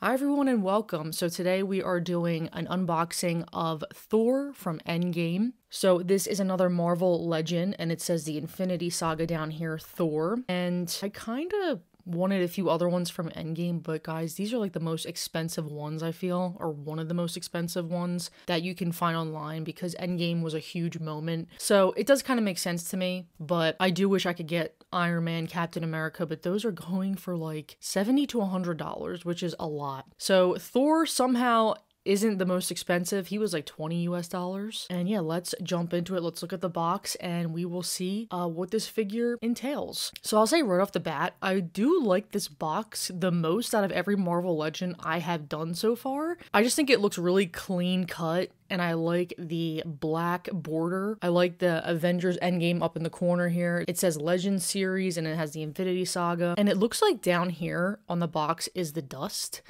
Hi everyone and welcome. So today we are doing an unboxing of Thor from Endgame. So this is another Marvel legend and it says the Infinity Saga down here, Thor. And I kind of wanted a few other ones from Endgame, but guys, these are like the most expensive ones I feel, or one of the most expensive ones that you can find online because Endgame was a huge moment. So it does kind of make sense to me, but I do wish I could get Iron Man, Captain America, but those are going for like 70 to $100, which is a lot. So Thor somehow isn't the most expensive. He was like 20 US dollars. And yeah, let's jump into it. Let's look at the box and we will see uh, what this figure entails. So I'll say right off the bat, I do like this box the most out of every Marvel Legend I have done so far. I just think it looks really clean cut and I like the black border. I like the Avengers Endgame up in the corner here. It says Legend Series and it has the Infinity Saga. And it looks like down here on the box is the dust.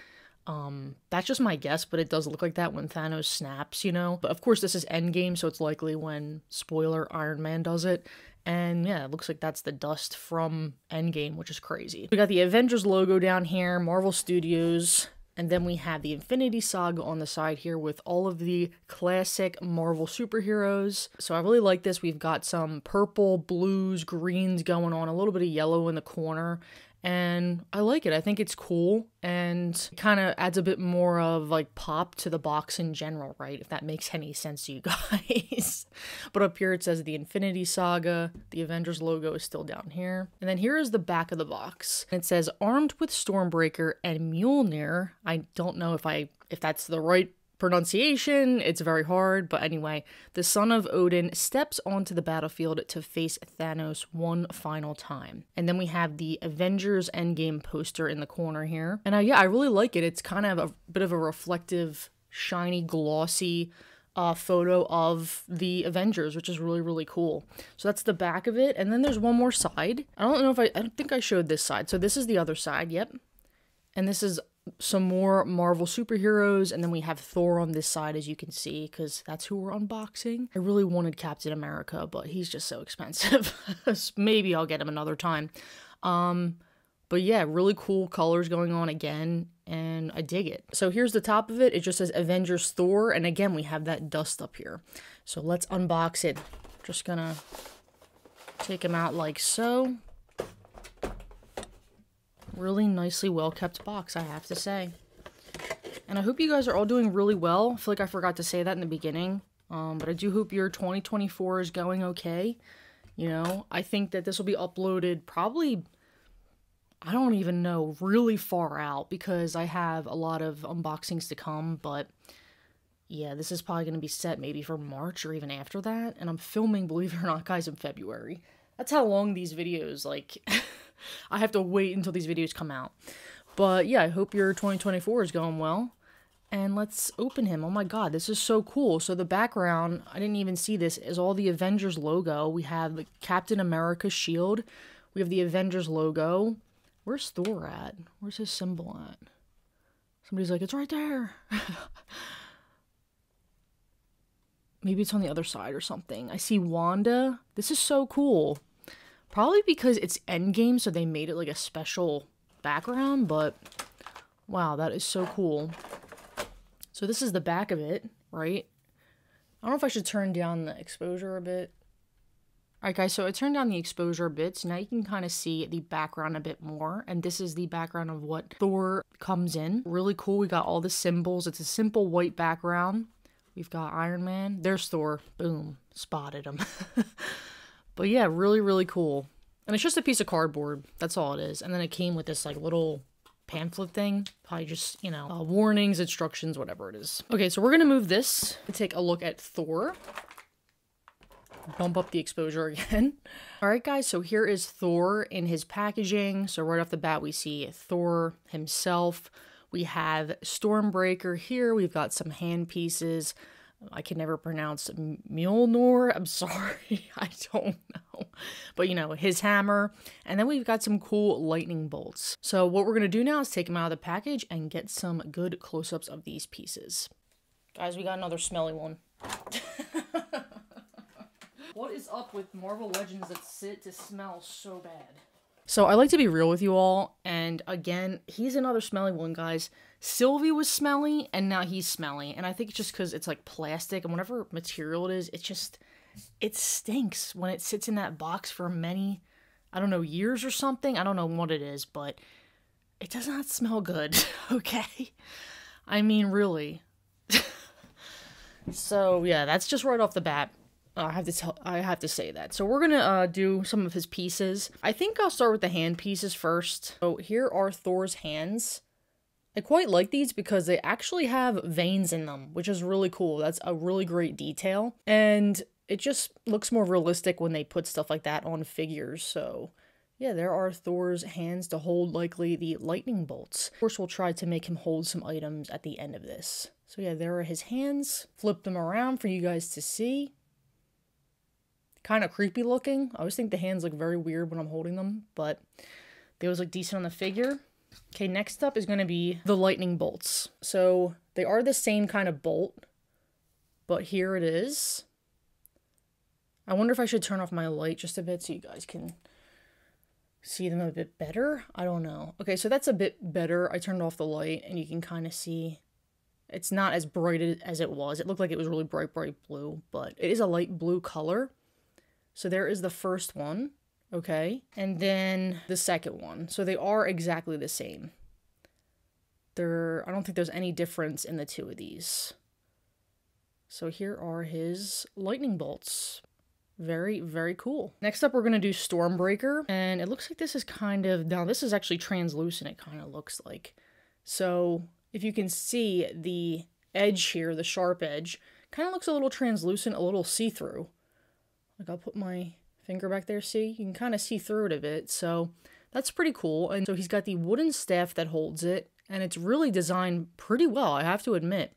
Um, that's just my guess, but it does look like that when Thanos snaps, you know? But of course, this is Endgame, so it's likely when, spoiler, Iron Man does it. And yeah, it looks like that's the dust from Endgame, which is crazy. We got the Avengers logo down here, Marvel Studios, and then we have the Infinity Saga on the side here with all of the classic Marvel superheroes. So I really like this. We've got some purple, blues, greens going on, a little bit of yellow in the corner and I like it. I think it's cool and kind of adds a bit more of like pop to the box in general, right? If that makes any sense to you guys. but up here it says the Infinity Saga. The Avengers logo is still down here. And then here is the back of the box. And it says armed with Stormbreaker and Mjolnir. I don't know if I if that's the right pronunciation, it's very hard, but anyway, the son of Odin steps onto the battlefield to face Thanos one final time. And then we have the Avengers Endgame poster in the corner here. And uh, yeah, I really like it. It's kind of a bit of a reflective, shiny, glossy uh, photo of the Avengers, which is really, really cool. So that's the back of it. And then there's one more side. I don't know if I, I don't think I showed this side. So this is the other side. Yep. And this is some more Marvel superheroes, and then we have Thor on this side, as you can see, because that's who we're unboxing. I really wanted Captain America, but he's just so expensive. Maybe I'll get him another time. Um, but yeah, really cool colors going on again, and I dig it. So here's the top of it. It just says Avengers Thor, and again, we have that dust up here. So let's unbox it. Just gonna take him out like so really nicely well kept box, I have to say. And I hope you guys are all doing really well. I feel like I forgot to say that in the beginning. Um, but I do hope your 2024 is going okay. You know, I think that this will be uploaded probably, I don't even know, really far out because I have a lot of unboxings to come. But yeah, this is probably going to be set maybe for March or even after that. And I'm filming, believe it or not, guys, in February. That's how long these videos, like... I have to wait until these videos come out. But yeah, I hope your 2024 is going well. And let's open him. Oh my god, this is so cool. So the background, I didn't even see this, is all the Avengers logo. We have the Captain America shield. We have the Avengers logo. Where's Thor at? Where's his symbol at? Somebody's like, it's right there. Maybe it's on the other side or something. I see Wanda. This is so cool. Probably because it's Endgame, so they made it like a special background, but wow, that is so cool. So this is the back of it, right? I don't know if I should turn down the exposure a bit. Alright guys, so I turned down the exposure a bit, so now you can kind of see the background a bit more. And this is the background of what Thor comes in. Really cool, we got all the symbols. It's a simple white background. We've got Iron Man. There's Thor. Boom. Spotted him. But yeah, really, really cool. And it's just a piece of cardboard. That's all it is. And then it came with this like little pamphlet thing. Probably just, you know, uh, warnings, instructions, whatever it is. Okay, so we're to move this to take a look at Thor. Bump up the exposure again. all right, guys, so here is Thor in his packaging. So right off the bat, we see Thor himself. We have Stormbreaker here. We've got some hand pieces. I can never pronounce Mjolnir. I'm sorry, I don't know. But you know, his hammer. And then we've got some cool lightning bolts. So what we're going to do now is take them out of the package and get some good close-ups of these pieces. Guys, we got another smelly one. what is up with Marvel Legends that sit to smell so bad? So I like to be real with you all, and again, he's another smelly one, guys. Sylvie was smelly, and now he's smelly, and I think it's just because it's like plastic, and whatever material it is, it just it stinks when it sits in that box for many, I don't know, years or something. I don't know what it is, but it does not smell good. okay, I mean, really. so yeah, that's just right off the bat. I have to tell, I have to say that. So we're gonna uh, do some of his pieces. I think I'll start with the hand pieces first. So here are Thor's hands. I quite like these because they actually have veins in them, which is really cool. That's a really great detail. And it just looks more realistic when they put stuff like that on figures. So yeah, there are Thor's hands to hold likely the lightning bolts. Of course, we'll try to make him hold some items at the end of this. So yeah, there are his hands. Flip them around for you guys to see kind of creepy looking. I always think the hands look very weird when I'm holding them, but they always look decent on the figure. Okay, next up is going to be the lightning bolts. So they are the same kind of bolt, but here it is. I wonder if I should turn off my light just a bit so you guys can see them a bit better. I don't know. Okay, so that's a bit better. I turned off the light and you can kind of see it's not as bright as it was. It looked like it was really bright, bright blue, but it is a light blue color. So there is the first one, okay? And then the second one. So they are exactly the same. There, I don't think there's any difference in the two of these. So here are his lightning bolts. Very, very cool. Next up, we're going to do Stormbreaker. And it looks like this is kind of, now this is actually translucent, it kind of looks like. So if you can see the edge here, the sharp edge, kind of looks a little translucent, a little see-through. Like I'll put my finger back there, see? You can kind of see through it a bit, so that's pretty cool. And so he's got the wooden staff that holds it, and it's really designed pretty well, I have to admit.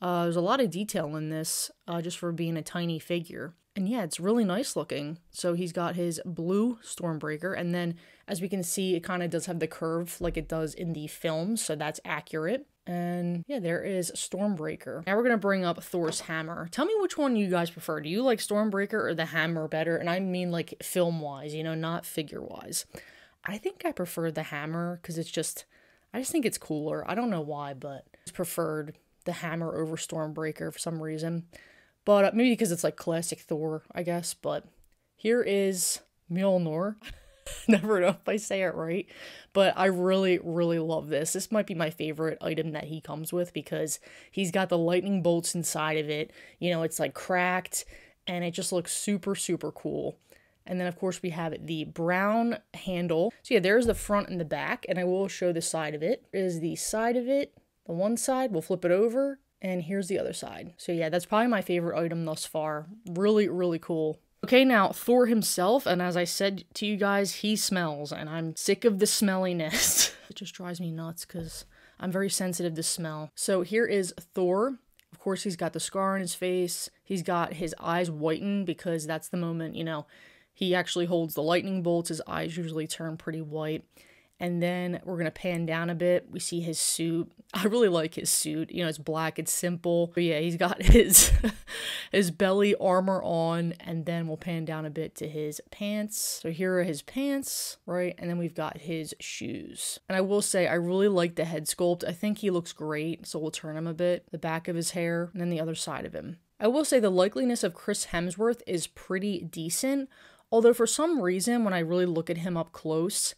Uh, there's a lot of detail in this, uh, just for being a tiny figure. And yeah, it's really nice looking. So he's got his blue Stormbreaker, and then as we can see, it kind of does have the curve like it does in the film, so that's accurate. And yeah, there is Stormbreaker. Now we're to bring up Thor's hammer. Tell me which one you guys prefer. Do you like Stormbreaker or the hammer better? And I mean like film-wise, you know, not figure-wise. I think I prefer the hammer because it's just, I just think it's cooler. I don't know why, but I preferred the hammer over Stormbreaker for some reason. But uh, maybe because it's like classic Thor, I guess. But here is Mjolnir. Never know if I say it right. But I really, really love this. This might be my favorite item that he comes with because he's got the lightning bolts inside of it. You know, it's like cracked and it just looks super, super cool. And then, of course, we have the brown handle. So, yeah, there's the front and the back, and I will show the side of it. Is the side of it, the one side, we'll flip it over, and here's the other side. So, yeah, that's probably my favorite item thus far. Really, really cool. Okay, now Thor himself, and as I said to you guys, he smells, and I'm sick of the smelliness. it just drives me nuts because I'm very sensitive to smell. So here is Thor. Of course, he's got the scar on his face. He's got his eyes whitened because that's the moment, you know, he actually holds the lightning bolts. His eyes usually turn pretty white. And then we're going to pan down a bit. We see his suit. I really like his suit. You know, it's black, it's simple. But yeah, he's got his his belly armor on and then we'll pan down a bit to his pants. So here are his pants, right? And then we've got his shoes. And I will say I really like the head sculpt. I think he looks great. So we'll turn him a bit. The back of his hair and then the other side of him. I will say the likeliness of Chris Hemsworth is pretty decent. Although for some reason when I really look at him up close,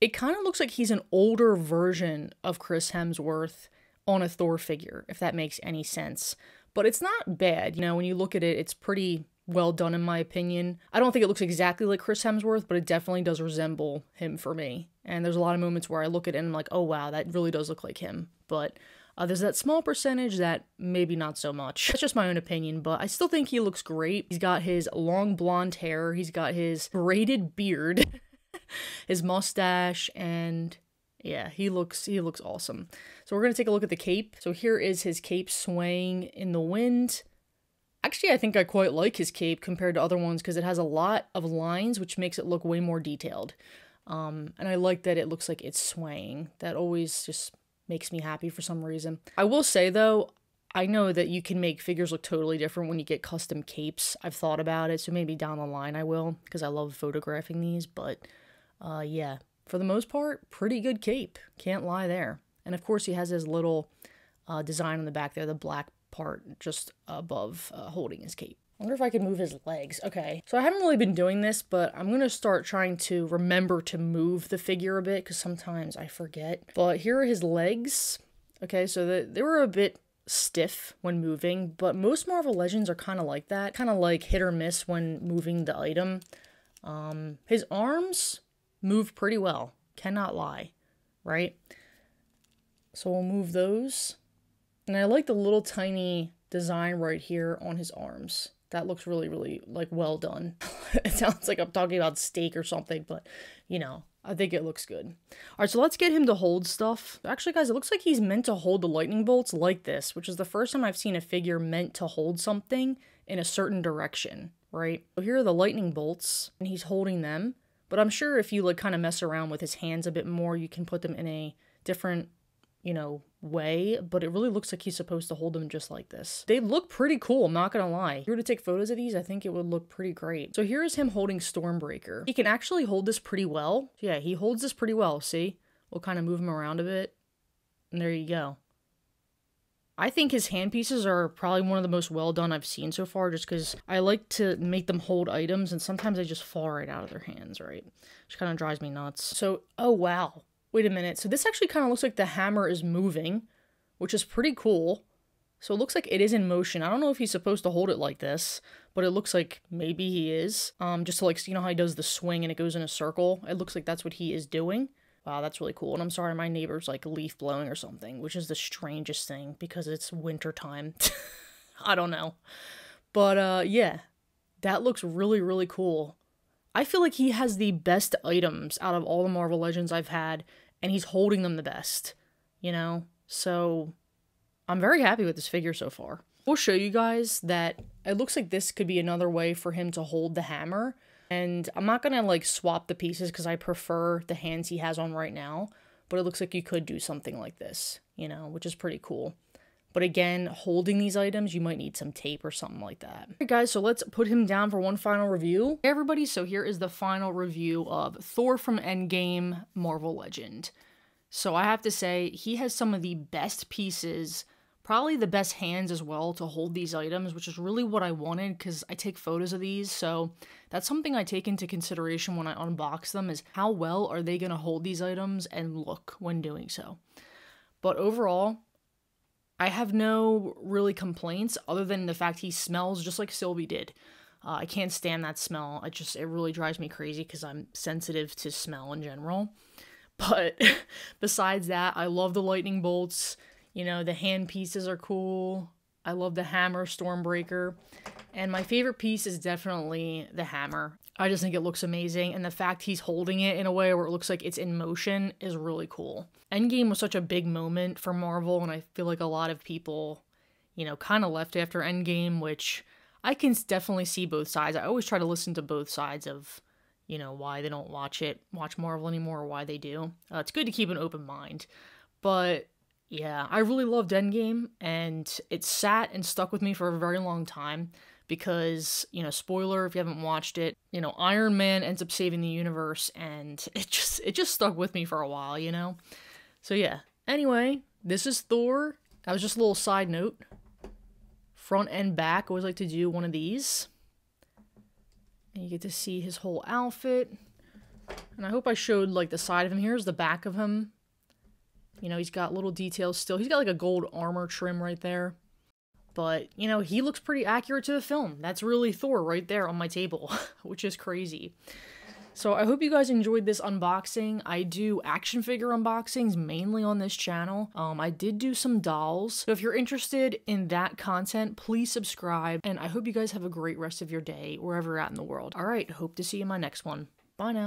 it kind of looks like he's an older version of Chris Hemsworth on a Thor figure, if that makes any sense. But it's not bad. You know, when you look at it, it's pretty well done in my opinion. I don't think it looks exactly like Chris Hemsworth, but it definitely does resemble him for me. And there's a lot of moments where I look at it and I'm like, oh wow, that really does look like him. But uh, there's that small percentage that maybe not so much. That's just my own opinion, but I still think he looks great. He's got his long blonde hair, he's got his braided beard. his mustache and yeah, he looks he looks awesome. So we're to take a look at the cape. So here is his cape swaying in the wind. Actually, I think I quite like his cape compared to other ones because it has a lot of lines which makes it look way more detailed. Um, and I like that it looks like it's swaying. That always just makes me happy for some reason. I will say though, I know that you can make figures look totally different when you get custom capes. I've thought about it, so maybe down the line I will because I love photographing these, but uh, yeah, for the most part, pretty good cape. Can't lie there. And of course, he has his little uh, design on the back there, the black part just above uh, holding his cape. I wonder if I can move his legs. Okay, so I haven't really been doing this, but I'm gonna start trying to remember to move the figure a bit because sometimes I forget. But here are his legs. Okay, so the, they were a bit stiff when moving, but most Marvel Legends are kind of like that, kind of like hit or miss when moving the item. Um, his arms move pretty well, cannot lie, right? So we'll move those. And I like the little tiny design right here on his arms. That looks really, really like well done. it sounds like I'm talking about steak or something, but you know, I think it looks good. All right, so let's get him to hold stuff. Actually, guys, it looks like he's meant to hold the lightning bolts like this, which is the first time I've seen a figure meant to hold something in a certain direction, right? So here are the lightning bolts, and he's holding them. But I'm sure if you like kind of mess around with his hands a bit more, you can put them in a different you know, way, but it really looks like he's supposed to hold them just like this. They look pretty cool, I'm not gonna lie. If you were to take photos of these, I think it would look pretty great. So here's him holding Stormbreaker. He can actually hold this pretty well. Yeah, he holds this pretty well, see? We'll kind of move him around a bit. And there you go. I think his hand pieces are probably one of the most well done I've seen so far just because I like to make them hold items and sometimes they just fall right out of their hands, right? Which kind of drives me nuts. So, oh wow. Wait a minute. So this actually kind of looks like the hammer is moving, which is pretty cool. So it looks like it is in motion. I don't know if he's supposed to hold it like this, but it looks like maybe he is. Um, just to like, you know how he does the swing and it goes in a circle? It looks like that's what he is doing. Wow, that's really cool. And I'm sorry, my neighbor's like leaf blowing or something, which is the strangest thing because it's winter time. I don't know. But uh, yeah, that looks really, really cool. I feel like he has the best items out of all the Marvel Legends I've had, and he's holding them the best, you know? So I'm very happy with this figure so far. We'll show you guys that it looks like this could be another way for him to hold the hammer. And I'm not gonna like swap the pieces because I prefer the hands he has on right now, but it looks like you could do something like this, you know, which is pretty cool. But again, holding these items, you might need some tape or something like that. Alright guys, so let's put him down for one final review. Hey everybody, so here is the final review of Thor from Endgame Marvel Legend. So I have to say, he has some of the best pieces, probably the best hands as well to hold these items, which is really what I wanted because I take photos of these. So that's something I take into consideration when I unbox them is how well are they going to hold these items and look when doing so. But overall, I have no really complaints other than the fact he smells just like Sylvie did. Uh, I can't stand that smell. It just it really drives me crazy because I'm sensitive to smell in general. But besides that, I love the lightning bolts. You know, the hand pieces are cool. I love the hammer Stormbreaker. And my favorite piece is definitely the hammer. I just think it looks amazing, and the fact he's holding it in a way where it looks like it's in motion is really cool. Endgame was such a big moment for Marvel, and I feel like a lot of people, you know, kind of left after Endgame, which I can definitely see both sides. I always try to listen to both sides of, you know, why they don't watch it, watch Marvel anymore, or why they do. Uh, it's good to keep an open mind. But yeah, I really loved Endgame, and it sat and stuck with me for a very long time because, you know, spoiler if you haven't watched it, you know, Iron Man ends up saving the universe and it just it just stuck with me for a while, you know. So yeah. Anyway, this is Thor. That was just a little side note. Front and back, always like to do one of these. And you get to see his whole outfit. And I hope I showed like the side of him. Here's the back of him. You know, he's got little details still. He's got like a gold armor trim right there. But, you know, he looks pretty accurate to the film. That's really Thor right there on my table, which is crazy. So I hope you guys enjoyed this unboxing. I do action figure unboxings mainly on this channel. Um, I did do some dolls. So if you're interested in that content, please subscribe. And I hope you guys have a great rest of your day wherever you're at in the world. All right, hope to see you in my next one. Bye now.